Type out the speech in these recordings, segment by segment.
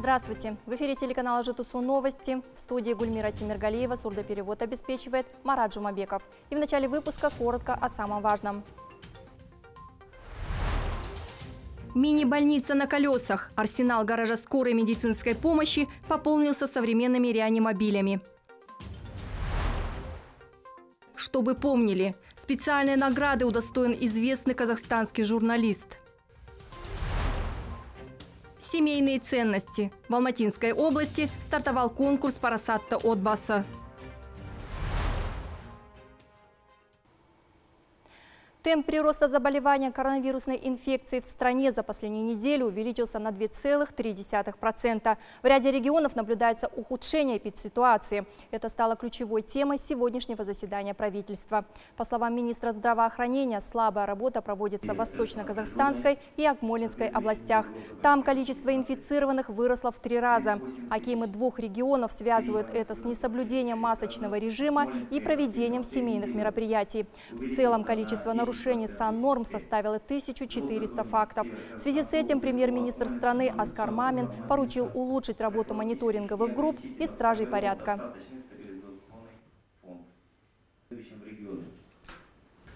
Здравствуйте! В эфире телеканала «Житусу новости». В студии Гульмира Тимиргалиева сурдоперевод обеспечивает Марат Жумабеков. И в начале выпуска коротко о самом важном. Мини-больница на колесах. Арсенал гаража скорой медицинской помощи пополнился современными реанимобилями. Чтобы помнили, специальные награды удостоен известный казахстанский журналист. Семейные ценности. В Алматинской области стартовал конкурс «Парасатта от Темп прироста заболевания коронавирусной инфекцией в стране за последнюю неделю увеличился на 2,3%. В ряде регионов наблюдается ухудшение эпидситуации. Это стало ключевой темой сегодняшнего заседания правительства. По словам министра здравоохранения, слабая работа проводится в Восточно-Казахстанской и Акмолинской областях. Там количество инфицированных выросло в три раза. Акимы двух регионов связывают это с несоблюдением масочного режима и проведением семейных мероприятий. В целом количество нарушений нарушений сан-норм составило 1400 фактов. В связи с этим премьер-министр страны Оскар Мамин поручил улучшить работу мониторинговых групп и стражей порядка.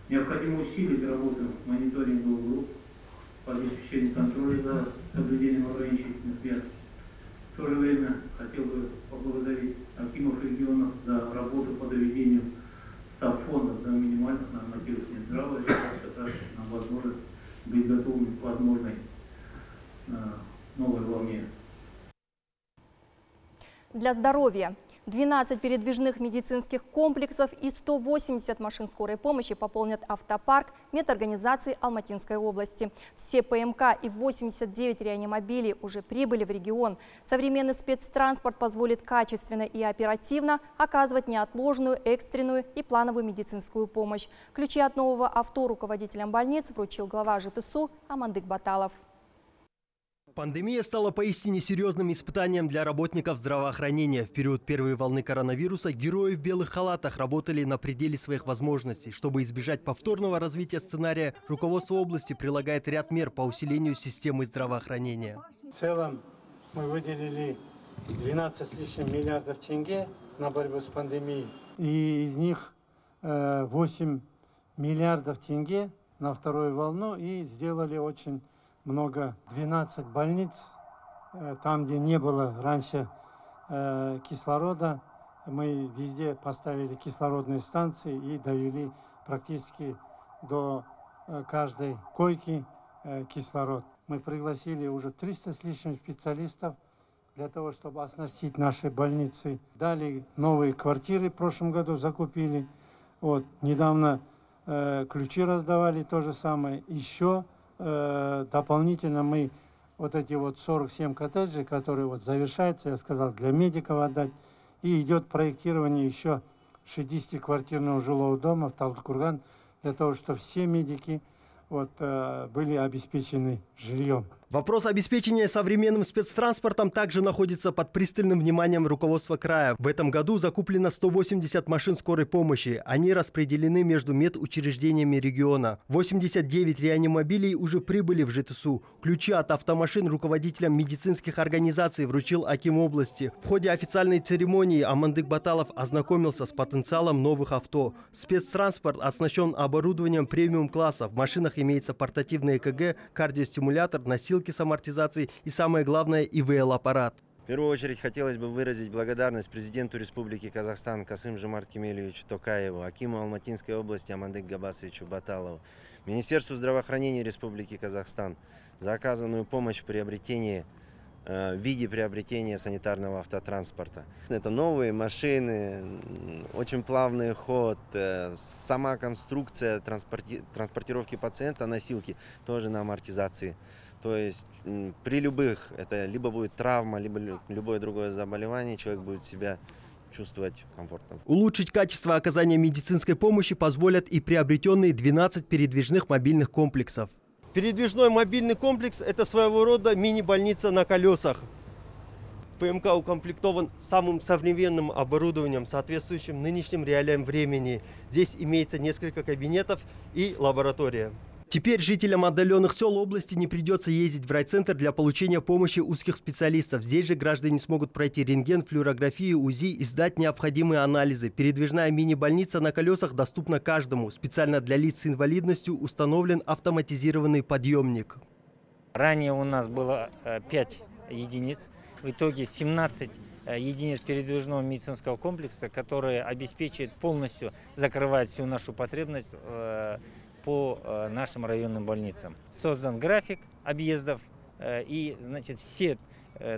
Необходимо усилить работу мониторинговых групп по обеспечению контроля за соблюдением ограничительных мер. В то же время хотел бы поблагодарить Акимов регионов за работу по доведению став фондов до минимальных нормативов Минздрава, сейчас как раз нам возможность быть готовыми к возможной э, новой волне. Для здоровья 12 передвижных медицинских комплексов и 180 машин скорой помощи пополнят автопарк медорганизации Алматинской области. Все ПМК и 89 реанимобилей уже прибыли в регион. Современный спецтранспорт позволит качественно и оперативно оказывать неотложную, экстренную и плановую медицинскую помощь. Ключи от нового авто руководителям больниц вручил глава ЖТСУ Амандык Баталов. Пандемия стала поистине серьезным испытанием для работников здравоохранения. В период первой волны коронавируса герои в белых халатах работали на пределе своих возможностей. Чтобы избежать повторного развития сценария, руководство области прилагает ряд мер по усилению системы здравоохранения. В целом мы выделили 12 с лишним миллиардов тенге на борьбу с пандемией. И из них 8 э, миллиардов тенге на вторую волну и сделали очень много, 12 больниц, э, там, где не было раньше э, кислорода, мы везде поставили кислородные станции и довели практически до э, каждой койки кислород. Мы пригласили уже 300 с лишним специалистов для того, чтобы оснастить наши больницы. Дали новые квартиры в прошлом году, закупили. Вот, недавно э, ключи раздавали, то же самое. Еще Э, дополнительно мы вот эти вот 47 коттеджей, которые вот завершаются, я сказал, для медиков отдать. И идет проектирование еще 60-квартирного жилого дома в Талдыкурган, для того, чтобы все медики вот, э, были обеспечены жильем. Вопрос обеспечения современным спецтранспортом также находится под пристальным вниманием руководства края. В этом году закуплено 180 машин скорой помощи. Они распределены между медучреждениями региона. 89 реанимобилей уже прибыли в ЖТСУ. Ключи от автомашин руководителям медицинских организаций вручил Аким области. В ходе официальной церемонии Амандык Баталов ознакомился с потенциалом новых авто. Спецтранспорт оснащен оборудованием премиум-класса. В машинах имеется портативный ЭКГ, кардиостимулятор, носилки с амортизацией и, самое главное, ИВЛ-аппарат. В первую очередь хотелось бы выразить благодарность президенту Республики Казахстан Касым Жомарт Кемельевичу Токаеву, Акиму Алматинской области Амандык Габасовичу Баталову, Министерству здравоохранения Республики Казахстан за оказанную помощь в приобретении э, в виде приобретения санитарного автотранспорта. Это новые машины, очень плавный ход, э, сама конструкция транспорти транспортировки пациента, носилки тоже на амортизации. То есть при любых, это либо будет травма, либо любое другое заболевание, человек будет себя чувствовать комфортно. Улучшить качество оказания медицинской помощи позволят и приобретенные 12 передвижных мобильных комплексов. Передвижной мобильный комплекс – это своего рода мини-больница на колесах. ПМК укомплектован самым современным оборудованием, соответствующим нынешним реалиям времени. Здесь имеется несколько кабинетов и лаборатория. Теперь жителям отдаленных сел области не придется ездить в райцентр для получения помощи узких специалистов. Здесь же граждане смогут пройти рентген, флюорографию, УЗИ и сдать необходимые анализы. Передвижная мини-больница на колесах доступна каждому. Специально для лиц с инвалидностью установлен автоматизированный подъемник. Ранее у нас было 5 э, единиц, в итоге 17 э, единиц передвижного медицинского комплекса, которые обеспечивают полностью, закрывают всю нашу потребность э, по э, нашим районным больницам. Создан график объездов э, и значит, все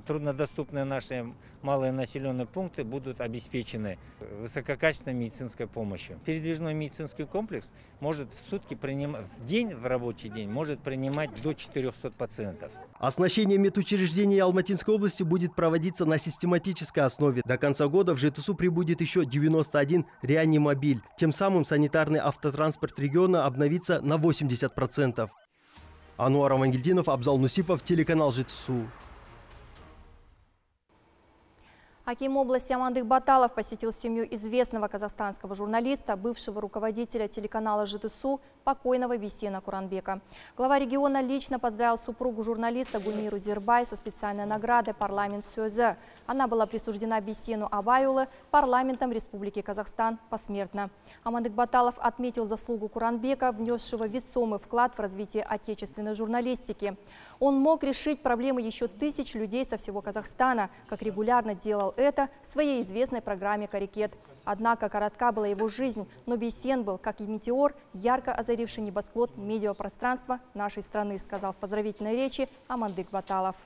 труднодоступные наши малые населенные пункты будут обеспечены высококачественной медицинской помощью. Передвижной медицинский комплекс может в сутки принимать, в день, в рабочий день, может принимать до 400 пациентов. Оснащение медучреждений Алматинской области будет проводиться на систематической основе. До конца года в ЖТСУ прибудет еще 91 реанимобиль. Тем самым санитарный автотранспорт региона обновится на 80%. Ануар Амангельдинов, Абзал Нусипов, телеканал ЖТСУ. Аким области Амандык Баталов посетил семью известного казахстанского журналиста, бывшего руководителя телеканала ЖТСУ, покойного Бесена Куранбека. Глава региона лично поздравил супругу журналиста Гульмиру Зербай со специальной наградой «Парламент Сюэзе». Она была присуждена Бесену Абаюлы парламентом Республики Казахстан посмертно. Амандык Баталов отметил заслугу Куранбека, внесшего весомый вклад в развитие отечественной журналистики. Он мог решить проблемы еще тысяч людей со всего Казахстана, как регулярно делал это в своей известной программе «Карикет». Однако коротка была его жизнь, но Бесен был, как и метеор, ярко озаривший небосклад медиапространства нашей страны, сказал в поздравительной речи Амандык Баталов.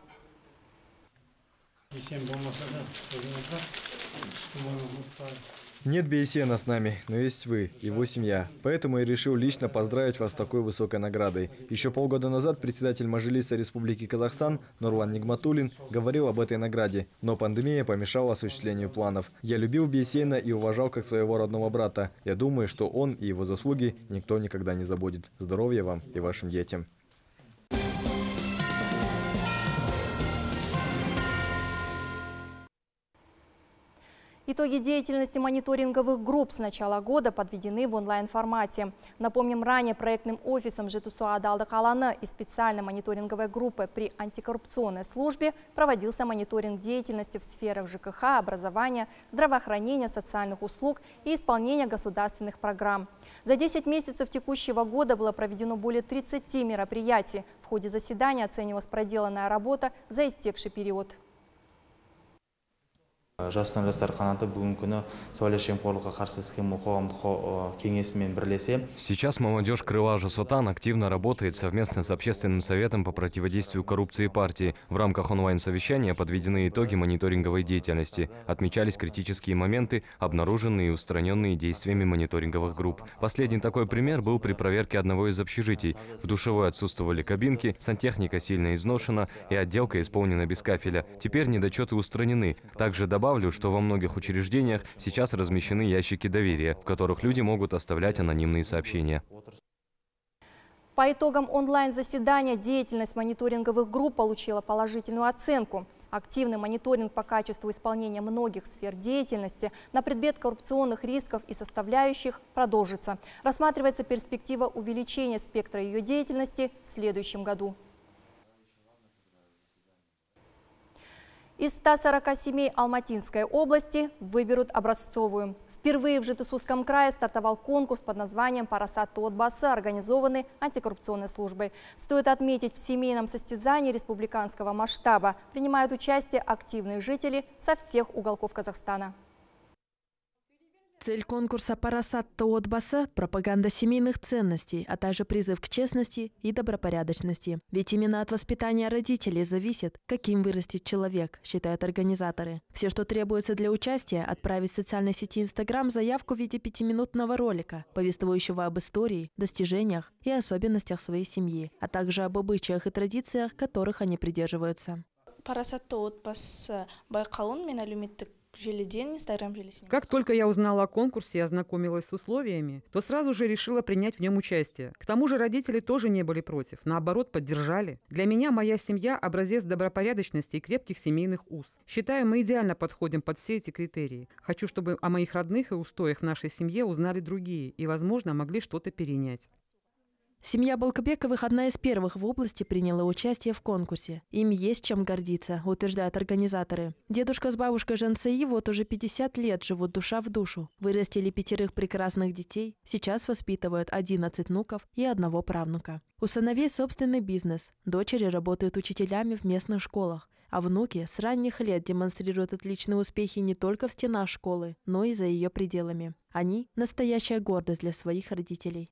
Нет Бейсена с нами, но есть вы, его семья. Поэтому я решил лично поздравить вас с такой высокой наградой. Еще полгода назад председатель Мажилиса Республики Казахстан Нурлан Нигматулин говорил об этой награде, но пандемия помешала осуществлению планов. Я любил Бейсена и уважал как своего родного брата. Я думаю, что он и его заслуги никто никогда не забудет. Здоровья вам и вашим детям. Итоги деятельности мониторинговых групп с начала года подведены в онлайн-формате. Напомним, ранее проектным офисом ЖТСУ Адалда Калана и специальной мониторинговой группой при антикоррупционной службе проводился мониторинг деятельности в сферах ЖКХ, образования, здравоохранения, социальных услуг и исполнения государственных программ. За 10 месяцев текущего года было проведено более 30 мероприятий. В ходе заседания оценивалась проделанная работа за истекший период жастар жастар қанаты бүгінгі күні сыбайлас жемқорлыққа қарсы іс қимыл қоғамдық кеңесімен бірлесе сейчас молодежь крыла жасотан активно работает совместно с общественным советом по противодействию коррупции партии в рамках онлайн-совещания подведены итоги мониторинговой деятельности отмечались критические моменты обнаруженные и устраненные действиями мониторинговых групп последний такой пример был при проверке одного из общежитий в душевой отсутствовали кабинки сантехника сильно изношена и отделка исполнена без кафеля теперь недочеты устранены также добавлено Добавлю, что во многих учреждениях сейчас размещены ящики доверия, в которых люди могут оставлять анонимные сообщения. По итогам онлайн-заседания деятельность мониторинговых групп получила положительную оценку. Активный мониторинг по качеству исполнения многих сфер деятельности на предмет коррупционных рисков и составляющих продолжится. Рассматривается перспектива увеличения спектра ее деятельности в следующем году. Из 140 семей Алматинской области выберут образцовую. Впервые в Житысусском крае стартовал конкурс под названием «Парасат Отбасы», организованный антикоррупционной службой. Стоит отметить, в семейном состязании республиканского масштаба принимают участие активные жители со всех уголков Казахстана. Цель конкурса «Парасатты отбасы» – пропаганда семейных ценностей, а также призыв к честности и добропорядочности. Ведь именно от воспитания родителей зависит, каким вырастет человек, считают организаторы. Все, что требуется для участия – отправить в социальной сети Инстаграм заявку в виде пятиминутного ролика, повествующего об истории, достижениях и особенностях своей семьи, а также об обычаях и традициях, которых они придерживаются. парасатты отбасы байқауын мен әлеуметтік желіден инстаграм желісінен как только я узнала о конкурсе и ознакомилась с условиями то сразу же решила принять в нем участие к тому же родители тоже не были против наоборот поддержали для меня моя семья образец добропорядочности и крепких семейных уз считаю мы идеально подходим под все эти критерии хочу чтобы о моих родных и устоях в нашей семье узнали другие и возможно могли что-то перенять Семья Балкобековых одна из первых в области приняла участие в конкурсе. Им есть чем гордиться, утверждают организаторы. Дедушка с бабушкой Жансеи вот уже 50 лет живут душа в душу. Вырастили пятерых прекрасных детей, сейчас воспитывают 11 внуков и одного правнука. У сыновей собственный бизнес. Дочери работают учителями в местных школах. А внуки с ранних лет демонстрируют отличные успехи не только в стенах школы, но и за ее пределами. Они – настоящая гордость для своих родителей.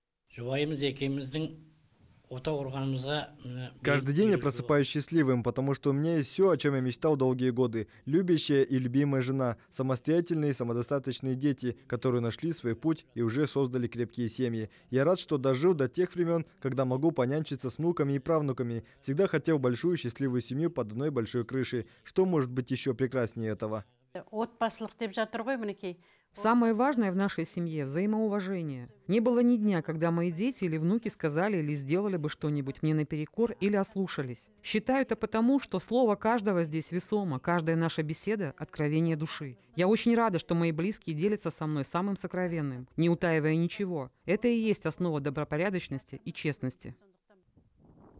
Каждый день я просыпаюсь счастливым, потому что у меня есть все, о чем я мечтал долгие годы. Любящая и любимая жена, самостоятельные и самодостаточные дети, которые нашли свой путь и уже создали крепкие семьи. Я рад, что дожил до тех времен, когда могу понянчиться с внуками и правнуками. Всегда хотел большую счастливую семью под одной большой крышей. Что может быть еще прекраснее этого? Самое важное в нашей семье – взаимоуважение. Не было ни дня, когда мои дети или внуки сказали или сделали бы что-нибудь мне наперекор или ослушались. Считаю это потому, что слово каждого здесь весомо, каждая наша беседа – откровение души. Я очень рада, что мои близкие делятся со мной самым сокровенным, не утаивая ничего. Это и есть основа добропорядочности и честности.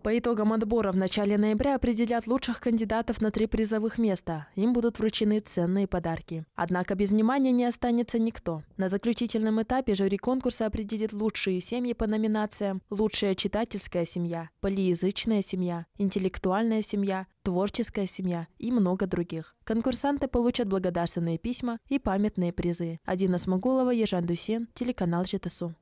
По итогам отбора в начале ноября определят лучших кандидатов на три призовых места. Им будут вручены ценные подарки. Однако без внимания не останется никто. На заключительном этапе жюри конкурса определит лучшие семьи по номинациям «Лучшая читательская семья», «Полиязычная семья», «Интеллектуальная семья», творческая семья и много других. Конкурсанты получат благодарственные письма и памятные призы. Адина Смогулова, Ежан Дусин, телеканал ЖТСУ.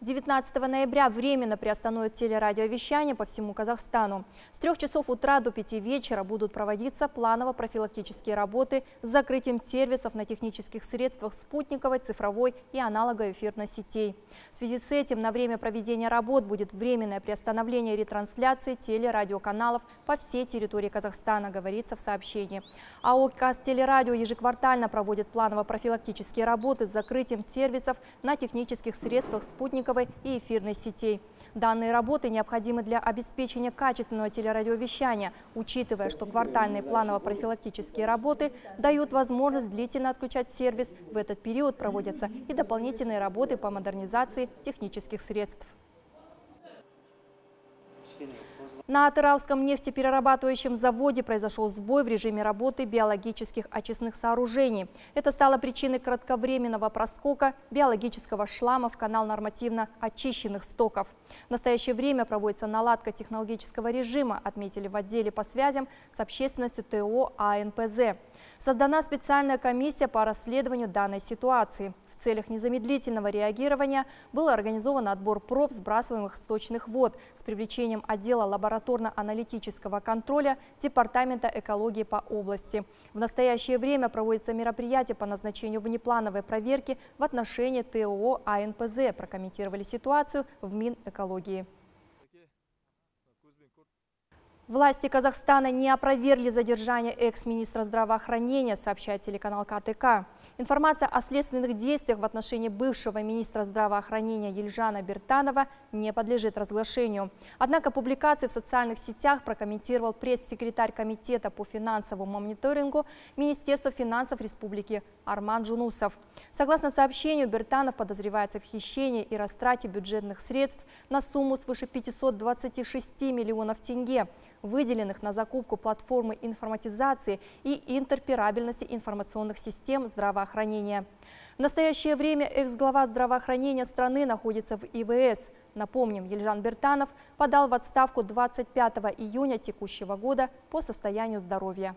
19 ноября временно приостановят телерадиовещание по всему Казахстану. С 3 часов утра до 5 вечера будут проводиться планово-профилактические работы с закрытием сервисов на технических средствах спутниковой, цифровой и аналоговой эфирной сетей. В связи с этим на время проведения работ будет временное приостановление ретрансляции телерадиоканалов по всей территории Казахстана, говорится в сообщении. АО «Казтелерадио» ежеквартально проводит планово-профилактические работы с закрытием сервисов на технических средствах спутниковой спутниковой и эфирной сетей. Данные работы необходимы для обеспечения качественного телерадиовещания, учитывая, что квартальные планово-профилактические работы дают возможность длительно отключать сервис. В этот период проводятся и дополнительные работы по модернизации технических средств. На Атырауском нефтеперерабатывающем заводе произошел сбой в режиме работы биологических очистных сооружений. Это стало причиной кратковременного проскока биологического шлама в канал нормативно очищенных стоков. В настоящее время проводится наладка технологического режима, отметили в отделе по связям с общественностью ТО АНПЗ. Создана специальная комиссия по расследованию данной ситуации. В целях незамедлительного реагирования был организован отбор проб сбрасываемых сточных вод с привлечением отдела лабораторно-аналитического контроля Департамента экологии по области. В настоящее время проводится мероприятие по назначению внеплановой проверки в отношении ТО АНПЗ, прокомментировали ситуацию в Минэкологии. Власти Казахстана не опровергли задержание экс-министра здравоохранения, сообщает телеканал КТК. Информация о следственных действиях в отношении бывшего министра здравоохранения Ельжана Бертанова не подлежит разглашению. Однако публикации в социальных сетях прокомментировал пресс-секретарь Комитета по финансовому мониторингу Министерства финансов Республики Арман Джунусов. Согласно сообщению, Бертанов подозревается в хищении и растрате бюджетных средств на сумму свыше 526 миллионов тенге – выделенных на закупку платформы информатизации и интерперабельности информационных систем здравоохранения. В настоящее время экс-глава здравоохранения страны находится в ИВС. Напомним, Ельжан Бертанов подал в отставку 25 июня текущего года по состоянию здоровья.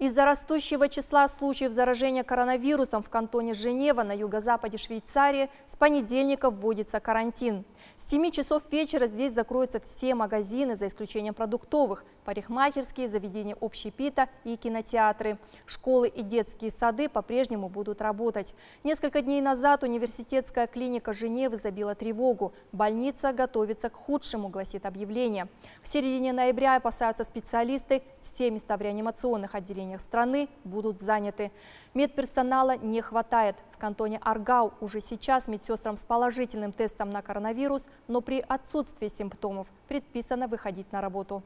Из-за растущего числа случаев заражения коронавирусом в кантоне Женева на юго-западе Швейцарии с понедельника вводится карантин. С 7 часов вечера здесь закроются все магазины, за исключением продуктовых, парикмахерские, заведения общепита и кинотеатры. Школы и детские сады по-прежнему будут работать. Несколько дней назад университетская клиника Женевы забила тревогу. Больница готовится к худшему, гласит объявление. К середине ноября опасаются специалисты, все места в реанимационных отделениях учреждениях страны будут заняты. Медперсонала не хватает. В кантоне Аргау уже сейчас медсестрам с положительным тестом на коронавирус, но при отсутствии симптомов предписано выходить на работу.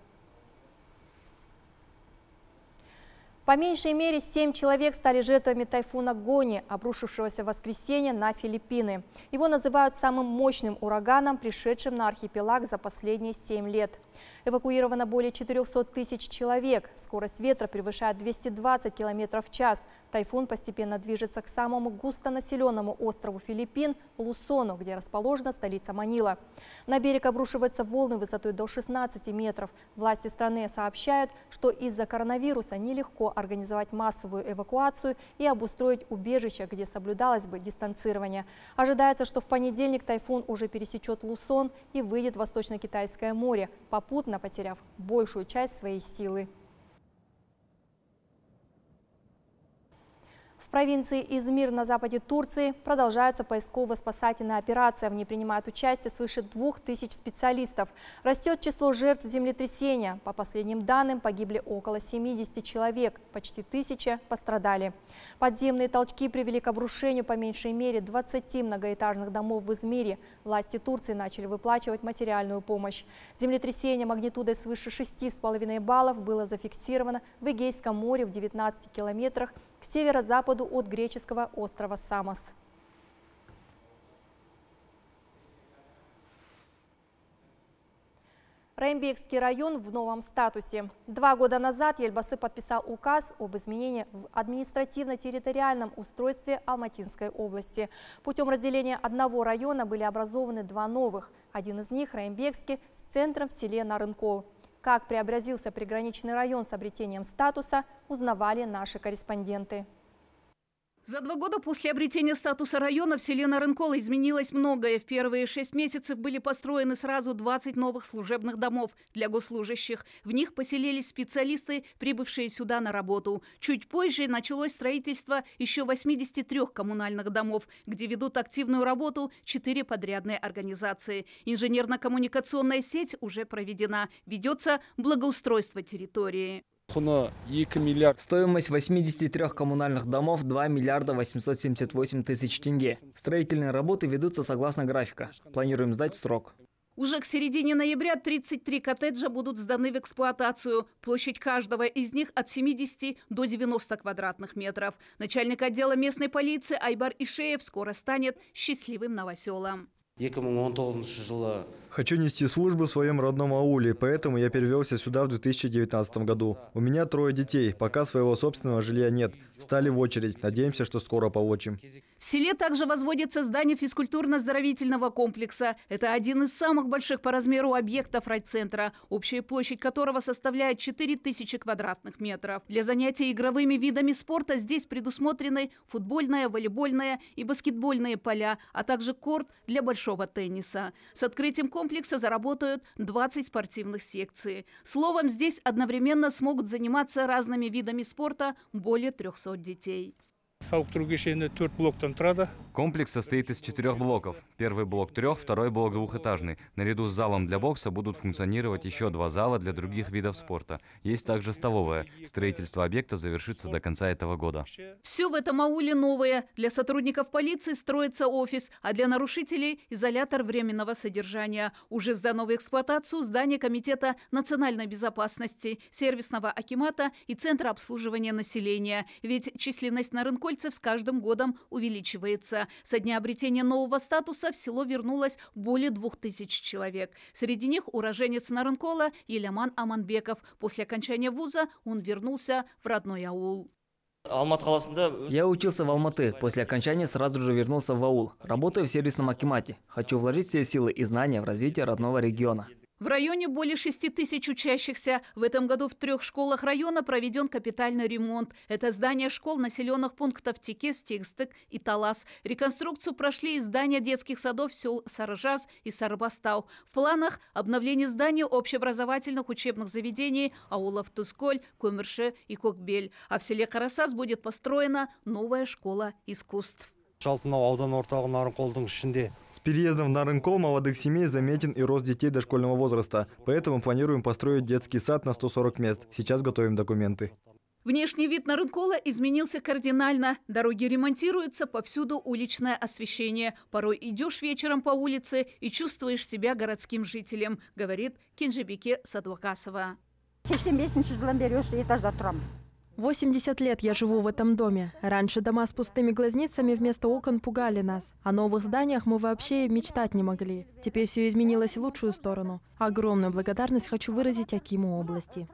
По меньшей мере, семь человек стали жертвами тайфуна Гони, обрушившегося в воскресенье на Филиппины. Его называют самым мощным ураганом, пришедшим на архипелаг за последние семь лет. Эвакуировано более 400 тысяч человек. Скорость ветра превышает 220 км в час. Тайфун постепенно движется к самому густонаселенному острову Филиппин – Лусону, где расположена столица Манила. На берег обрушиваются волны высотой до 16 метров. Власти страны сообщают, что из-за коронавируса нелегко организовать массовую эвакуацию и обустроить убежище, где соблюдалось бы дистанцирование. Ожидается, что в понедельник тайфун уже пересечет Лусон и выйдет в Восточно-Китайское море, попутно потеряв большую часть своей силы. Провинции Измир на западе Турции продолжается поисково-спасательная операция. В ней принимают участие свыше двух тысяч специалистов. Растет число жертв землетрясения. По последним данным погибли около 70 человек, почти тысяча пострадали. Подземные толчки привели к обрушению по меньшей мере 20 многоэтажных домов в Измире. Власти Турции начали выплачивать материальную помощь. Землетрясение магнитудой свыше 6,5 баллов было зафиксировано в Эгейском море в 19 километрах к северо-западу от греческого острова Самос. Раймбекский район в новом статусе. Два года назад Ельбасы подписал указ об изменении в административно-территориальном устройстве Алматинской области. Путем разделения одного района были образованы два новых. Один из них – Раймбекский с центром в селе Нарынкол. Как преобразился приграничный район с обретением статуса, узнавали наши корреспонденты. За два года после обретения статуса района в селе Нарынкола изменилось многое. В первые шесть месяцев были построены сразу 20 новых служебных домов для госслужащих. В них поселились специалисты, прибывшие сюда на работу. Чуть позже началось строительство еще 83 коммунальных домов, где ведут активную работу четыре подрядные организации. Инженерно-коммуникационная сеть уже проведена. Ведется благоустройство территории. Стоимость 83 коммунальных домов 2 миллиарда 878 тысяч тенге. Строительные работы ведутся согласно графика. Планируем сдать в срок. Уже к середине ноября 33 коттеджа будут сданы в эксплуатацию. Площадь каждого из них от 70 до 90 квадратных метров. Начальник отдела местной полиции Айбар Ишеев скоро станет счастливым новоселом. Хочу нести службу в своем родном ауле, поэтому я перевелся сюда в 2019 году. У меня трое детей, пока своего собственного жилья нет. Встали в очередь, надеемся, что скоро получим. В селе также возводится здание физкультурно-оздоровительного комплекса. Это один из самых больших по размеру объектов райцентра, общая площадь которого составляет 4000 квадратных метров. Для занятий игровыми видами спорта здесь предусмотрены футбольная, волейбольная и баскетбольные поля, а также корт для большого тенниса. С открытием комплекса заработают 20 спортивных секций. Словом, здесь одновременно смогут заниматься разными видами спорта более 300 детей. Комплекс состоит из четырех блоков. Первый блок трех, второй блок двухэтажный. Наряду с залом для бокса будут функционировать еще два зала для других видов спорта. Есть также столовая. Строительство объекта завершится до конца этого года. Все в этом ауле новое. Для сотрудников полиции строится офис, а для нарушителей – изолятор временного содержания. Уже сдано в эксплуатацию здание Комитета национальной безопасности, сервисного акимата и Центра обслуживания населения. Ведь численность на рынку добровольцев с каждым годом увеличивается. Со дня обретения нового статуса в село вернулось более двух тысяч человек. Среди них уроженец Нарынкола Еляман Аманбеков. После окончания вуза он вернулся в родной аул. Я учился в Алматы. После окончания сразу же вернулся в аул. Работаю в сервисном акимате. Хочу вложить все силы и знания в развитие родного региона. В районе более 6 тысяч учащихся. В этом году в трех школах района проведен капитальный ремонт. Это здания школ населенных пунктов Текес, Тигстык и Талас. Реконструкцию прошли и здания детских садов сел Саржаз и Сарбастау. В планах обновление зданий общеобразовательных учебных заведений аулов Тусколь, Комерше и Кокбель. А в селе Карасас будет построена новая школа искусств. С переездом в Нарынкол молодых семей заметен и рост детей дошкольного возраста. Поэтому планируем построить детский сад на 140 мест. Сейчас готовим документы. Внешний вид Нарынкола изменился кардинально. Дороги ремонтируются, повсюду уличное освещение. Порой идешь вечером по улице и чувствуешь себя городским жителем, говорит Кинжибике Садвакасова. 85 жылдан бері осы этажда 80 лет я живу в этом доме. Раньше дома с пустыми глазницами вместо окон пугали нас. О новых зданиях мы вообще мечтать не могли. Теперь все изменилось в лучшую сторону. Огромную благодарность хочу выразить Акиму области.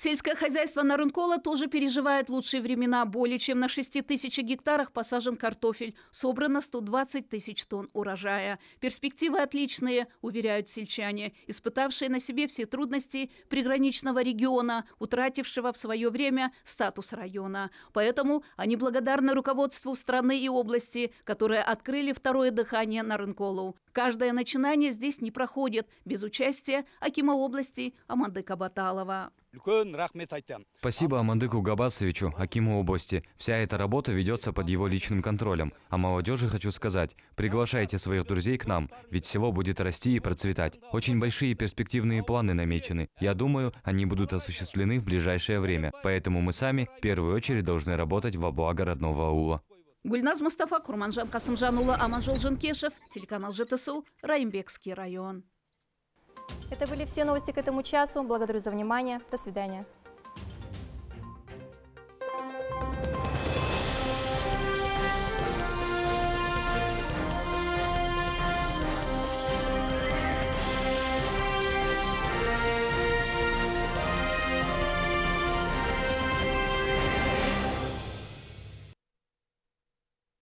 Сельское хозяйство Нарынкола тоже переживает лучшие времена. Более чем на 6 тысяч гектарах посажен картофель. Собрано 120 тысяч тонн урожая. Перспективы отличные, уверяют сельчане, испытавшие на себе все трудности приграничного региона, утратившего в свое время статус района. Поэтому они благодарны руководству страны и области, которые открыли второе дыхание на Рынколу. Каждое начинание здесь не проходит без участия Акима области Аманды Кабаталова. Спасибо Амандыку Габасовичу, Акиму области. Вся эта работа ведется под его личным контролем. А молодежи хочу сказать, приглашайте своих друзей к нам, ведь село будет расти и процветать. Очень большие перспективные планы намечены. Я думаю, они будут осуществлены в ближайшее время. Поэтому мы сами в первую очередь должны работать во благо родного аула. Гульназ Мустафа, Курманжан Касымжанула, Аманжол Жанкешев, телеканал ЖТСУ, Раимбекский район. Это были все новости к этому часу. Благодарю за внимание. До свидания.